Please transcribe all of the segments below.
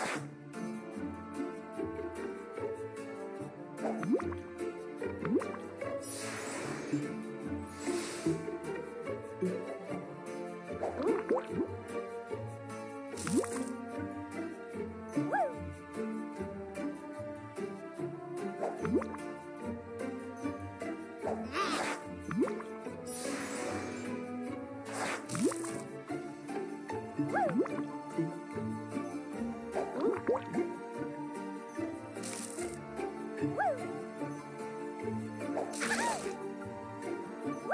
Woo!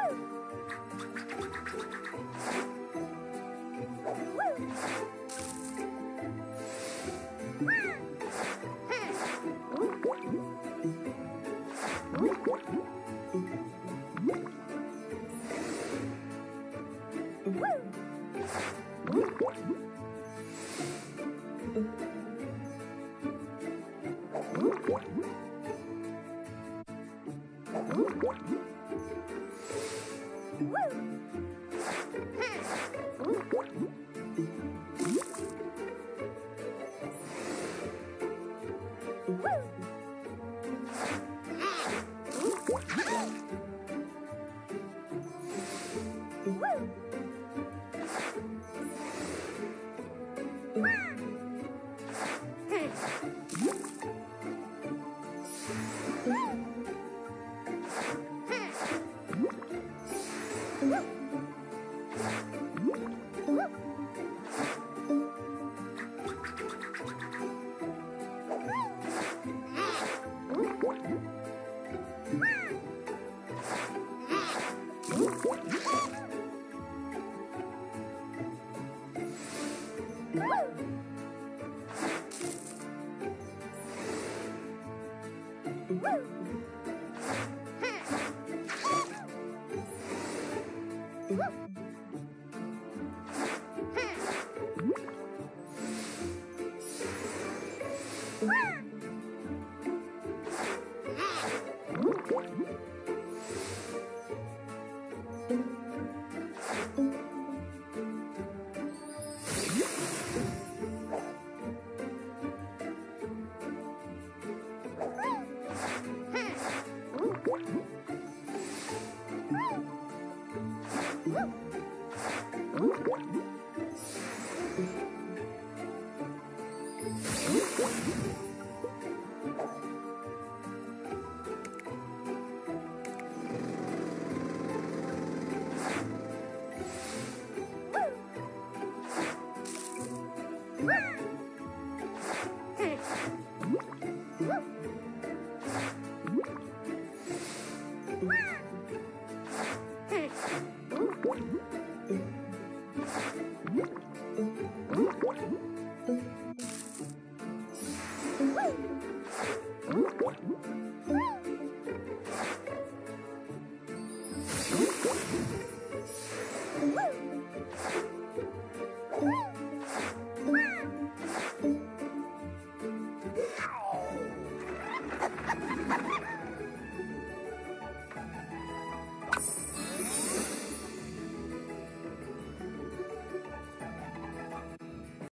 Woo! Woo! Woo! Hum? Thank you.